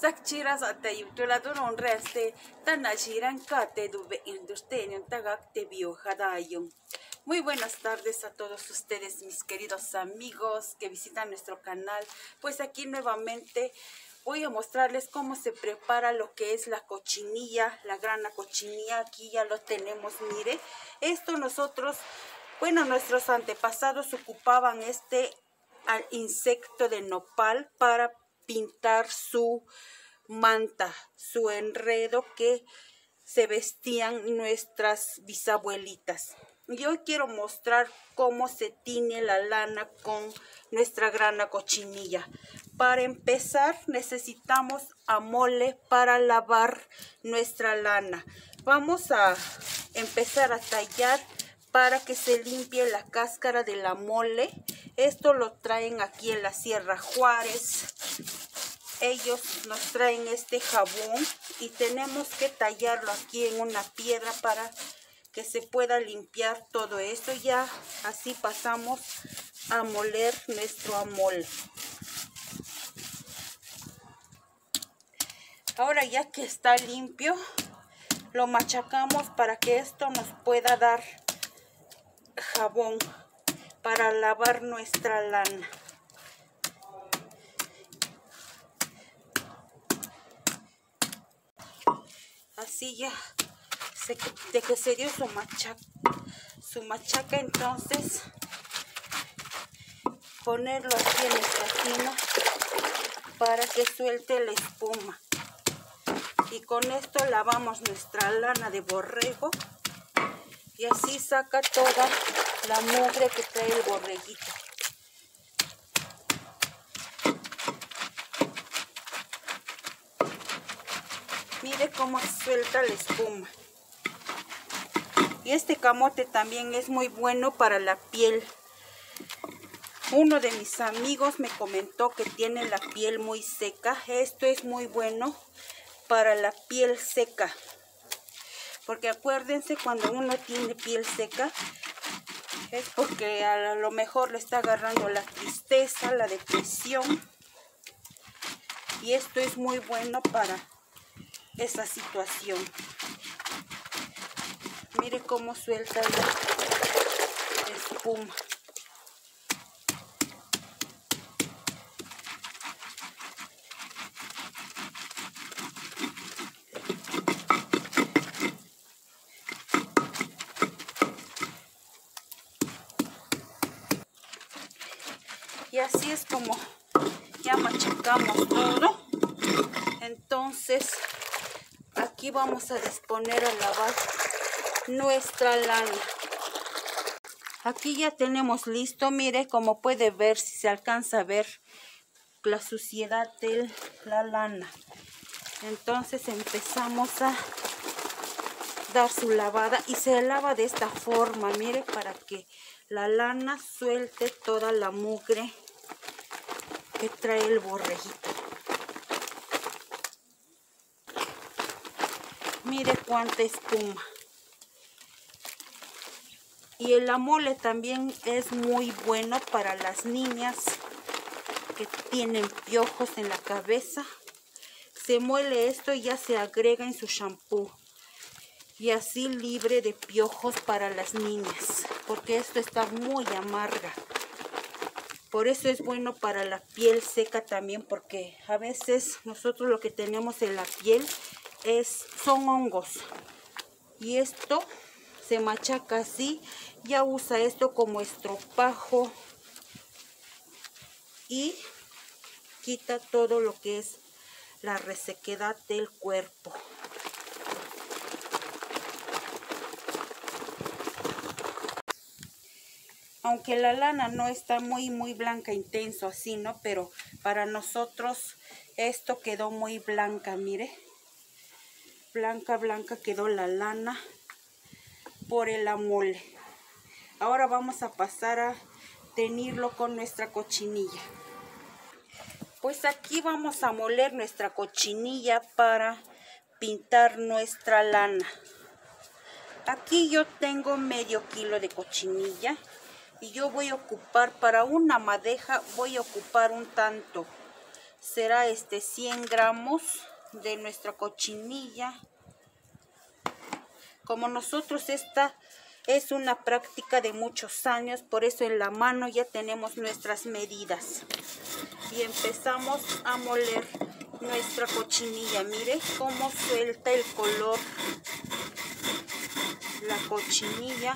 sakchiras atayutula duron reste tanachiran kate dube industenion tagak te. Muy buenas tardes a todos ustedes, mis queridos amigos que visitan nuestro canal. Pues aquí nuevamente voy a mostrarles cómo se prepara lo que es la cochinilla, la grana cochinilla. Aquí ya lo tenemos, mire. Esto nosotros, bueno, nuestros antepasados ocupaban este al insecto de nopal para pintar su manta, su enredo que se vestían nuestras bisabuelitas. Yo quiero mostrar cómo se tiñe la lana con nuestra grana cochinilla. Para empezar necesitamos amole para lavar nuestra lana. Vamos a empezar a tallar para que se limpie la cáscara de la mole. Esto lo traen aquí en la Sierra Juárez. Ellos nos traen este jabón y tenemos que tallarlo aquí en una piedra para que se pueda limpiar todo esto. Ya así pasamos a moler nuestro amol. Ahora ya que está limpio, lo machacamos para que esto nos pueda dar jabón para lavar nuestra lana. Así de que se dio su machaca, su machaca entonces ponerlo aquí en nuestra tina para que suelte la espuma. Y con esto lavamos nuestra lana de borrego y así saca toda la mugre que trae el borreguito. Mire cómo suelta la espuma. Y este camote también es muy bueno para la piel. Uno de mis amigos me comentó que tiene la piel muy seca. Esto es muy bueno para la piel seca. Porque acuérdense, cuando uno tiene piel seca, es porque a lo mejor le está agarrando la tristeza, la depresión. Y esto es muy bueno para esa situación. Mire cómo suelta la espuma. y así es como ya machacamos todo entonces aquí vamos a disponer a lavar nuestra lana aquí ya tenemos listo mire como puede ver si se alcanza a ver la suciedad de la lana entonces empezamos a dar su lavada y se lava de esta forma mire para que la lana suelte toda la mugre que trae el borreguito. Mire cuánta espuma. Y el amole también es muy bueno para las niñas que tienen piojos en la cabeza. Se muele esto y ya se agrega en su shampoo y así libre de piojos para las niñas, porque esto está muy amarga. Por eso es bueno para la piel seca también, porque a veces nosotros lo que tenemos en la piel es, son hongos. Y esto se machaca así, ya usa esto como estropajo y quita todo lo que es la resequedad del cuerpo. aunque la lana no está muy muy blanca intenso así no pero para nosotros esto quedó muy blanca mire blanca blanca quedó la lana por el amole. Ahora vamos a pasar a tenirlo con nuestra cochinilla. Pues aquí vamos a moler nuestra cochinilla para pintar nuestra lana. Aquí yo tengo medio kilo de cochinilla y yo voy a ocupar para una madeja voy a ocupar un tanto. Será este 100 gramos de nuestra cochinilla. Como nosotros esta es una práctica de muchos años, por eso en la mano ya tenemos nuestras medidas. Y empezamos a moler nuestra cochinilla. Mire cómo suelta el color la cochinilla.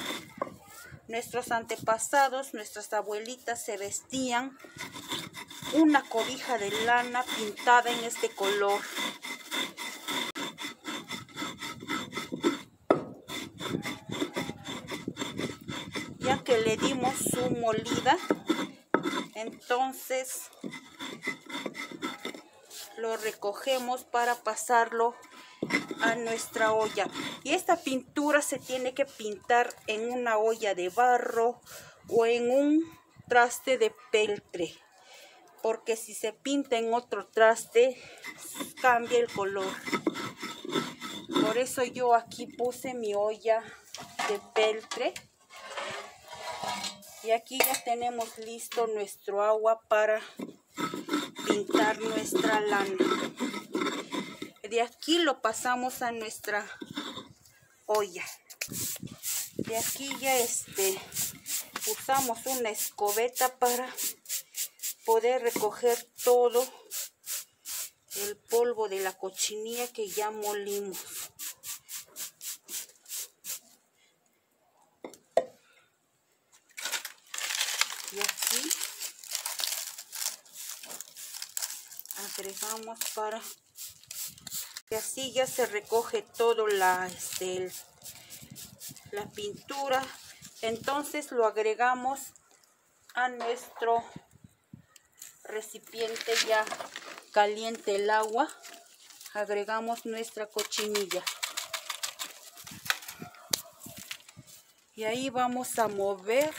Nuestros antepasados, nuestras abuelitas se vestían una cobija de lana pintada en este color. Ya que le dimos su molida, entonces lo recogemos para pasarlo a nuestra olla. Y esta pintura se tiene que pintar en una olla de barro o en un traste de peltre. Porque si se pinta en otro traste, cambia el color. Por eso yo aquí puse mi olla de peltre. Y aquí ya tenemos listo nuestro agua para pintar nuestra lana. De aquí lo pasamos a nuestra olla. De aquí ya este usamos una escobeta para poder recoger todo el polvo de la cochinilla que ya molimos y aquí agregamos para así ya se recoge todo la, este, la pintura. Entonces lo agregamos a nuestro recipiente ya caliente el agua. Agregamos nuestra cochinilla. Y ahí vamos a mover.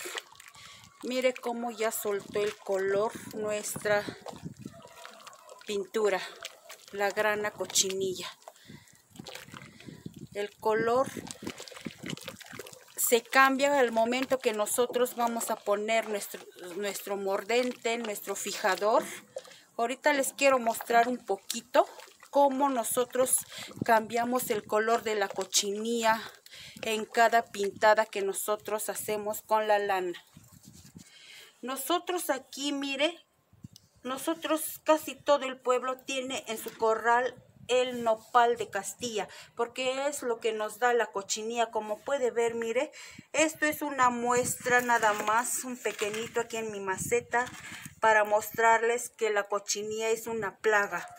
Mire cómo ya soltó el color nuestra pintura la grana cochinilla. El color se cambia al momento que nosotros vamos a poner nuestro, nuestro mordente, nuestro fijador. Ahorita les quiero mostrar un poquito cómo nosotros cambiamos el color de la cochinilla en cada pintada que nosotros hacemos con la lana. Nosotros aquí, mire, nosotros, casi todo el pueblo tiene en su corral el nopal de Castilla, porque es lo que nos da la cochinilla. Como puede ver, mire, esto es una muestra nada más, un pequeñito aquí en mi maceta, para mostrarles que la cochinilla es una plaga.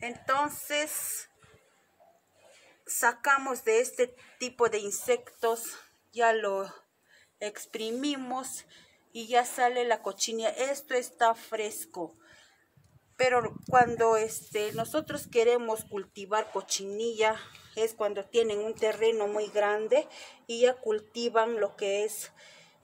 Entonces, sacamos de este tipo de insectos, ya lo exprimimos y ya sale la cochinilla. Esto está fresco. Pero cuando este, nosotros queremos cultivar cochinilla, es cuando tienen un terreno muy grande y ya cultivan lo que es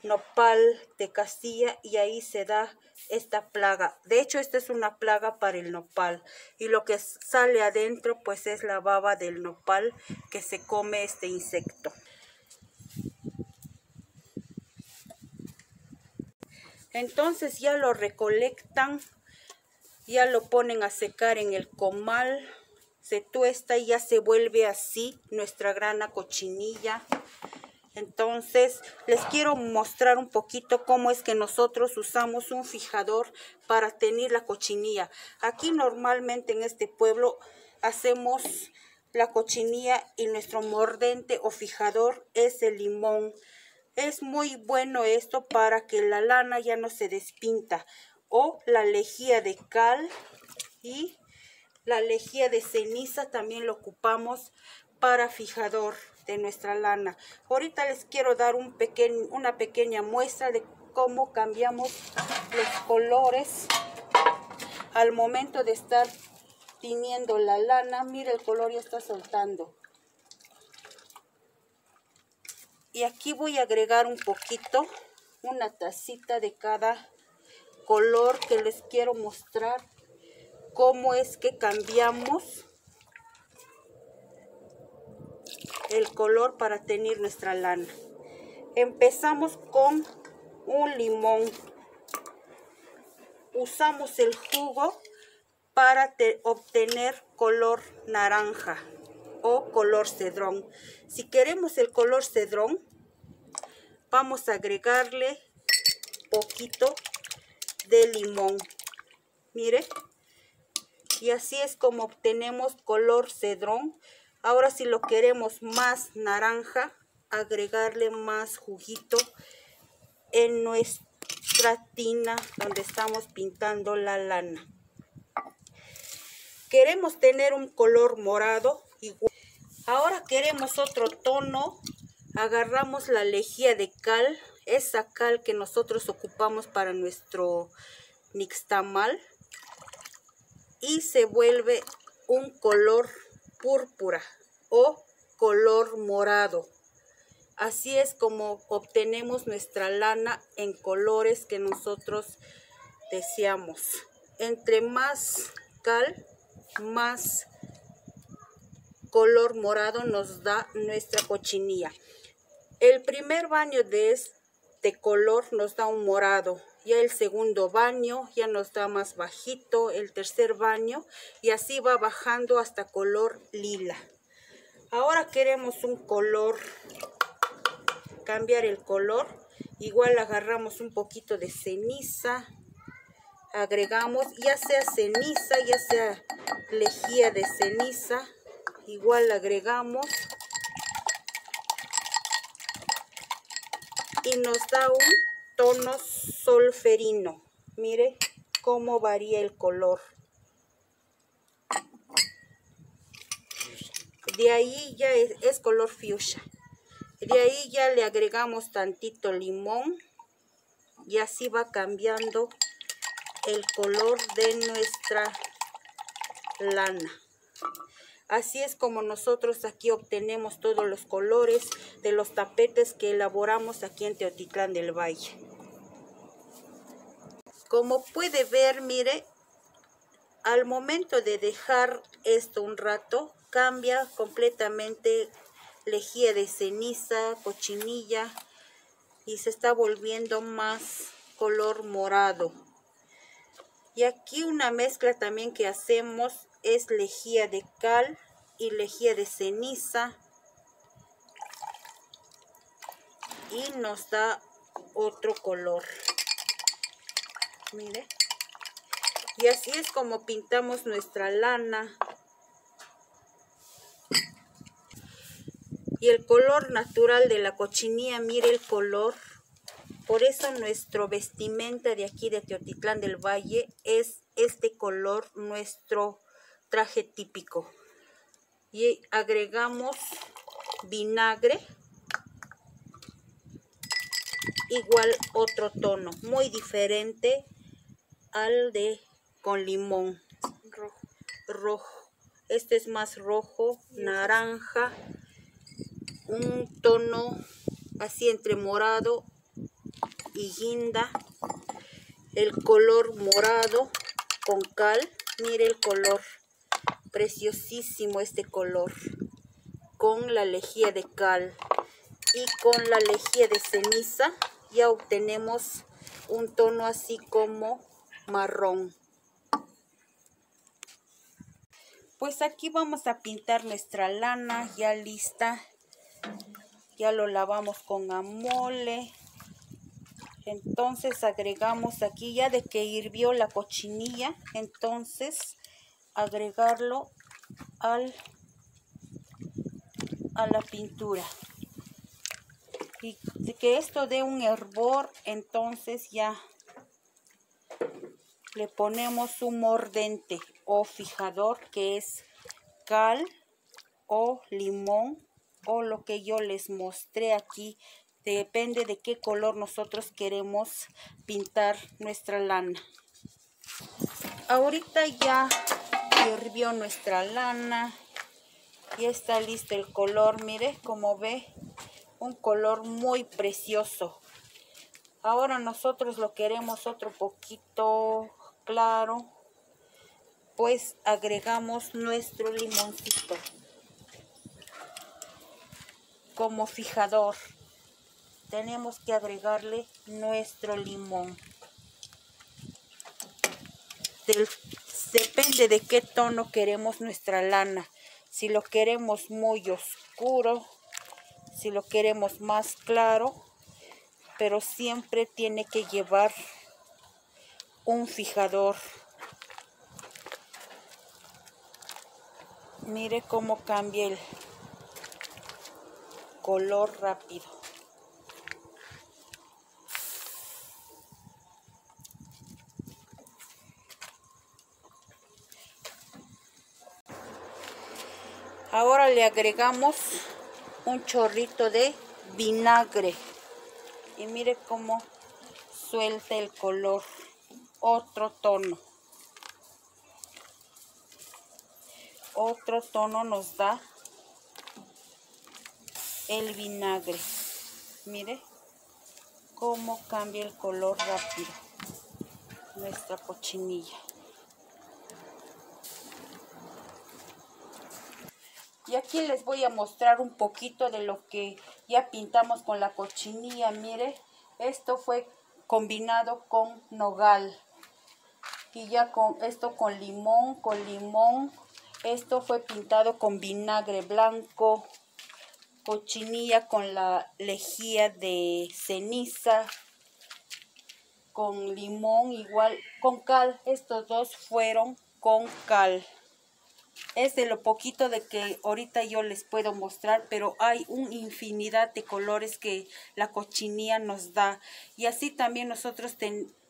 nopal de Castilla y ahí se da esta plaga. De hecho, esta es una plaga para el nopal y lo que sale adentro pues es la baba del nopal que se come este insecto. Entonces ya lo recolectan, ya lo ponen a secar en el comal, se tuesta y ya se vuelve así nuestra grana cochinilla. Entonces, les quiero mostrar un poquito cómo es que nosotros usamos un fijador para tener la cochinilla. Aquí normalmente en este pueblo hacemos la cochinilla y nuestro mordente o fijador es el limón. Es muy bueno esto para que la lana ya no se despinta. O la lejía de cal y la lejía de ceniza también lo ocupamos para fijador de nuestra lana. Ahorita les quiero dar un una pequeña muestra de cómo cambiamos los colores al momento de estar tiñendo la lana. Mira el color ya está soltando. Y aquí voy a agregar un poquito, una tacita de cada color que les quiero mostrar cómo es que cambiamos el color para tener nuestra lana. Empezamos con un limón. Usamos el jugo para obtener color naranja o color cedrón. Si queremos el color cedrón, vamos a agregarle poquito de limón. Mire. Y así es como obtenemos color cedrón. Ahora si lo queremos más naranja, agregarle más juguito en nuestra tina donde estamos pintando la lana. Queremos tener un color morado. Ahora queremos otro tono. Agarramos la lejía de cal, esa cal que nosotros ocupamos para nuestro nixtamal. Y se vuelve un color púrpura o color morado. Así es como obtenemos nuestra lana en colores que nosotros deseamos. Entre más cal, más color morado nos da nuestra cochinilla. El primer baño de este color nos da un morado. Ya el segundo baño ya nos da más bajito. El tercer baño y así va bajando hasta color lila. Ahora queremos un color cambiar el color. Igual agarramos un poquito de ceniza, agregamos ya sea ceniza, ya sea lejía de ceniza, igual agregamos y nos da un tono solferino. Mire cómo varía el color. De ahí ya es, color fuchsia. De ahí ya le agregamos tantito limón y así va cambiando el color de nuestra lana. Así es como nosotros aquí obtenemos todos los colores de los tapetes que elaboramos aquí en Teotitlán del Valle. Como puede ver, mire, al momento de dejar esto un rato, cambia completamente lejía de ceniza, cochinilla y se está volviendo más color morado. Y aquí una mezcla también que hacemos es lejía de cal y lejía de ceniza. Y nos da otro color. Mire. Y así es como pintamos nuestra lana. Y el color natural de la cochinilla, mire el color. Por eso nuestro vestimenta de aquí de Teotitlán del Valle es este color, nuestro traje típico. Y agregamos vinagre. Igual otro tono, muy diferente al de con limón. Rojo. rojo. Este es más rojo, naranja un tono así entre morado y guinda el color morado con cal mire el color preciosísimo este color con la lejía de cal y con la lejía de ceniza ya obtenemos un tono así como marrón. Pues aquí vamos a pintar nuestra lana ya lista ya lo lavamos con amole. Entonces agregamos aquí ya de que hirvió la cochinilla entonces agregarlo al a la pintura y que esto dé un hervor entonces ya le ponemos un mordente o fijador que es cal o limón o lo que yo les mostré aquí. Depende de qué color nosotros queremos pintar nuestra lana. Ahorita ya hirvió nuestra lana. Y está listo el color. Mire, como ve, un color muy precioso. Ahora nosotros lo queremos otro poquito claro. Pues agregamos nuestro limoncito como fijador tenemos que agregarle nuestro limón del depende de qué tono queremos nuestra lana. Si lo queremos muy oscuro, si lo queremos más claro, pero siempre tiene que llevar un fijador. Mire cómo cambia el color rápido. Ahora le agregamos un chorrito de vinagre. Y mire cómo suelta el color. Otro tono. Otro tono nos da el vinagre. Mire cómo cambia el color rápido. Nuestra cochinilla. Y aquí les voy a mostrar un poquito de lo que ya pintamos con la cochinilla. Mire, esto fue combinado con nogal. Y ya con esto con limón, con limón. Esto fue pintado con vinagre blanco. Cochinilla con la lejía de ceniza. Con limón igual, con cal. Estos dos fueron con cal es de lo poquito de que ahorita yo les puedo mostrar, pero hay una infinidad de colores que la cochinilla nos da. Y así también nosotros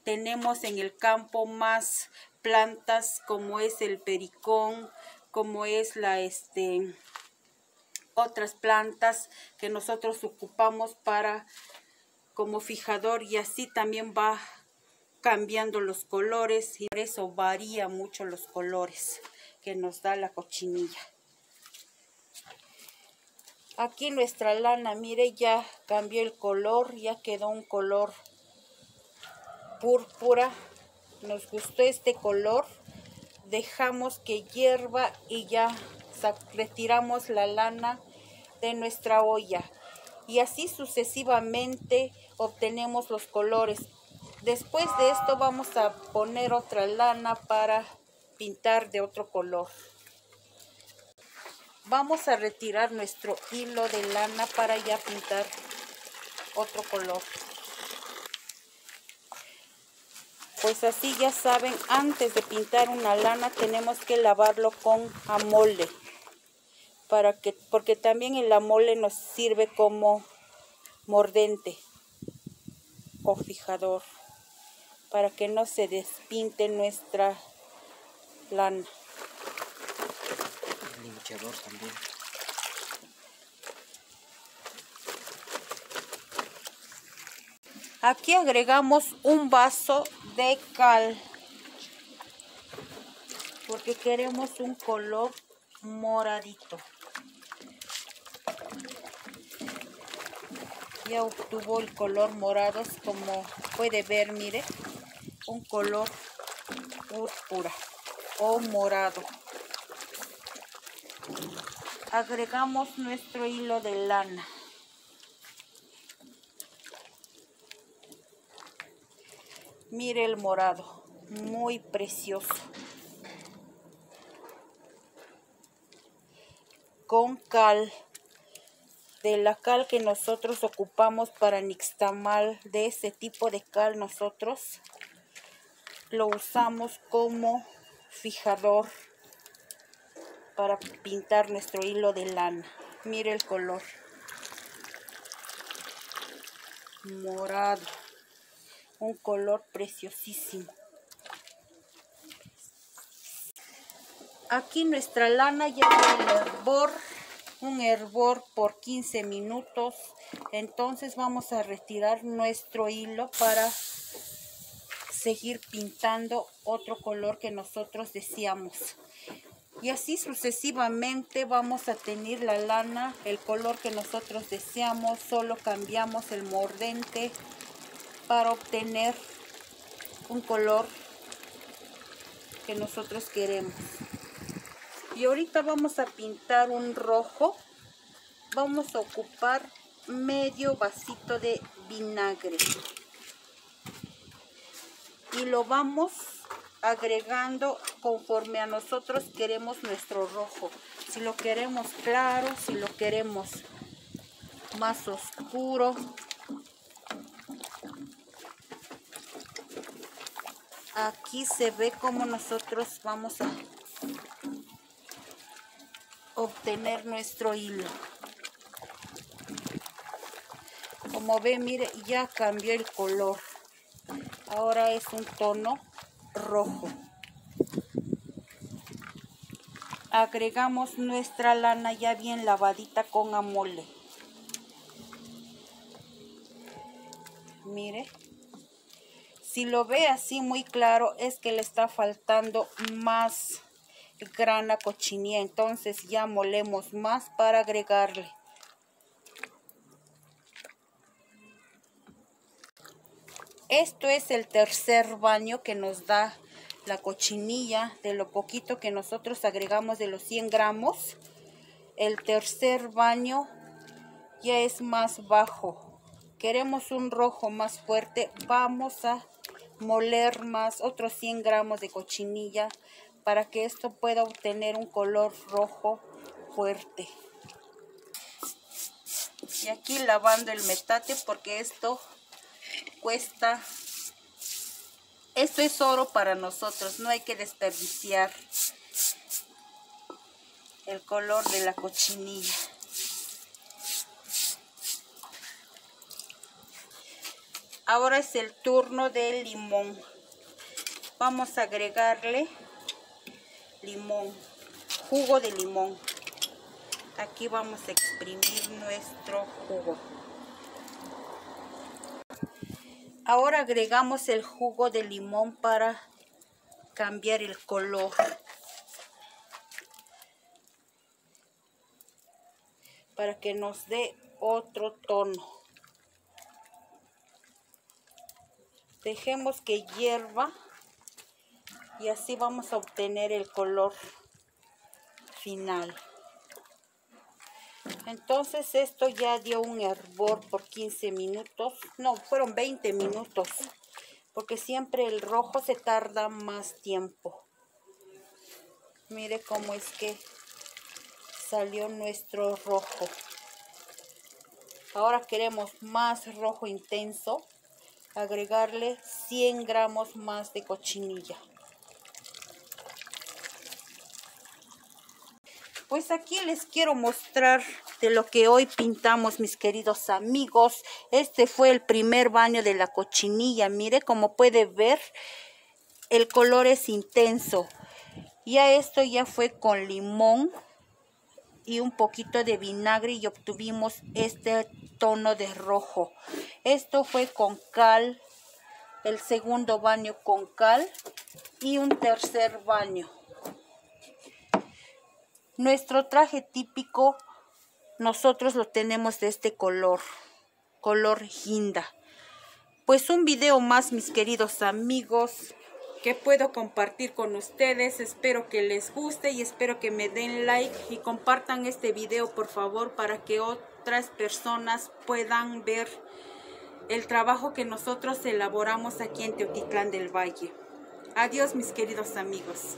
tenemos en el campo más plantas como es el pericón, como es la este otras plantas que nosotros ocupamos para como fijador y así también va cambiando los colores y por eso varía mucho los colores que nos da la cochinilla. Aquí nuestra lana, mire, ya cambió el color, ya quedó un color púrpura. Nos gustó este color. Dejamos que hierva y ya retiramos la lana de nuestra olla. Y así sucesivamente obtenemos los colores. Después de esto vamos a poner otra lana para pintar de otro color. Vamos a retirar nuestro hilo de lana para ya pintar otro color. Pues así ya saben, antes de pintar una lana tenemos que lavarlo con amole. Para que, porque también el amole nos sirve como mordente o fijador. Para que no se despinte nuestra lana. limpiador también. Aquí agregamos un vaso de cal. Porque queremos un color moradito. Ya obtuvo el color morado, como puede ver, mire, un color púrpura o morado. Agregamos nuestro hilo de lana. Mire el morado, muy precioso. Con cal, de la cal que nosotros ocupamos para nixtamal, de ese tipo de cal nosotros lo usamos como fijador para pintar nuestro hilo de lana. Mire el color. Morado. Un color preciosísimo. Aquí nuestra lana ya el hervor. Un hervor por 15 minutos. Entonces vamos a retirar nuestro hilo para seguir pintando otro color que nosotros deseamos. Y así sucesivamente vamos a tener la lana, el color que nosotros deseamos, solo cambiamos el mordente para obtener un color que nosotros queremos. Y ahorita vamos a pintar un rojo. Vamos a ocupar medio vasito de vinagre y lo vamos agregando conforme a nosotros queremos nuestro rojo. Si lo queremos claro, si lo queremos más oscuro. Aquí se ve como nosotros vamos a obtener nuestro hilo. Como ve, mire, ya cambió el color. Ahora es un tono rojo. Agregamos nuestra lana ya bien lavadita con amole. Mire. Si lo ve así muy claro es que le está faltando más grana cochinilla. Entonces ya molemos más para agregarle. Esto es el tercer baño que nos da la cochinilla de lo poquito que nosotros agregamos de los 100 gramos. El tercer baño ya es más bajo. Queremos un rojo más fuerte. Vamos a moler más otros 100 gramos de cochinilla para que esto pueda obtener un color rojo fuerte. Y aquí lavando el metate porque esto cuesta. Esto es oro para nosotros, no hay que desperdiciar el color de la cochinilla. Ahora es el turno del limón. Vamos a agregarle limón, jugo de limón. Aquí vamos a exprimir nuestro jugo. Ahora agregamos el jugo de limón para cambiar el color. Para que nos dé otro tono. Dejemos que hierva y así vamos a obtener el color final. Entonces esto ya dio un hervor por 15 minutos. No, fueron 20 minutos. Porque siempre el rojo se tarda más tiempo. Mire cómo es que salió nuestro rojo. Ahora queremos más rojo intenso. Agregarle 100 gramos más de cochinilla. Pues aquí les quiero mostrar de lo que hoy pintamos, mis queridos amigos. Este fue el primer baño de la cochinilla. Mire, como puede ver, el color es intenso. Ya esto ya fue con limón y un poquito de vinagre y obtuvimos este tono de rojo. Esto fue con cal, el segundo baño con cal y un tercer baño. Nuestro traje típico, nosotros lo tenemos de este color, color guinda. Pues un video más, mis queridos amigos, que puedo compartir con ustedes. Espero que les guste y espero que me den like y compartan este video, por favor, para que otras personas puedan ver el trabajo que nosotros elaboramos aquí en Teotitlán del Valle. Adiós, mis queridos amigos.